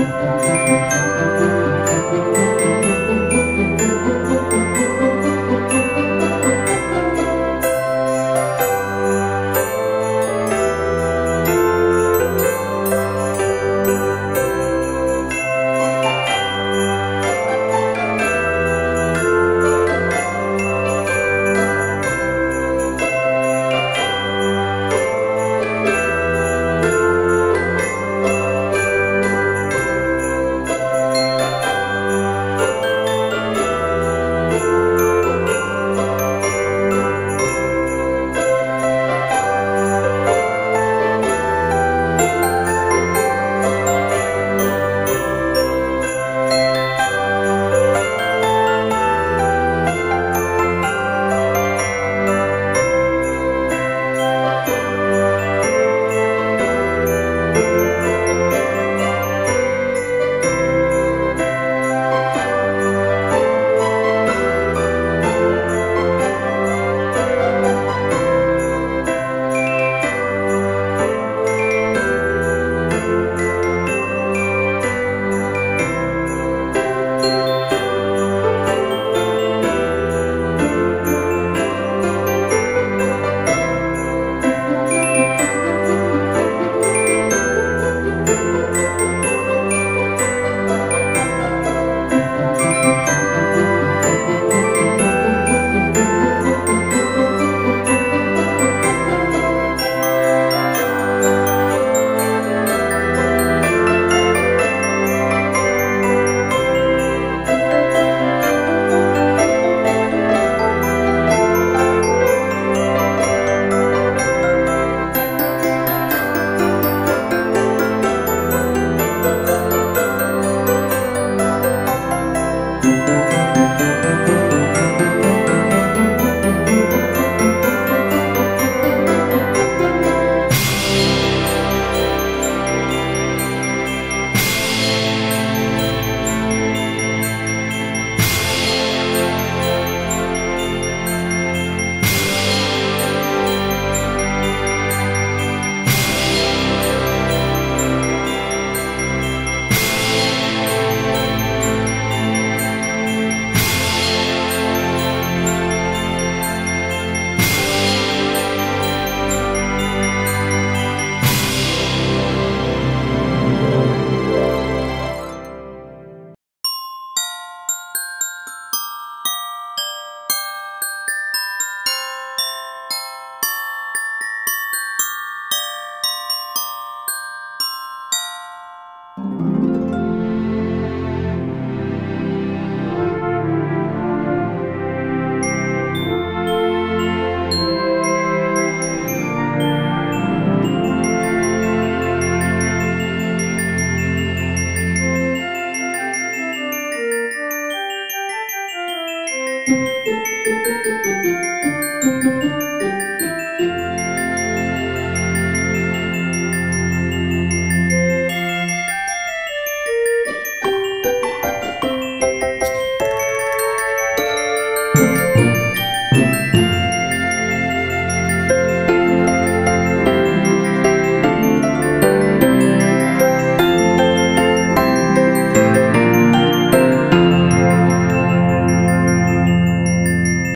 Música Thank you.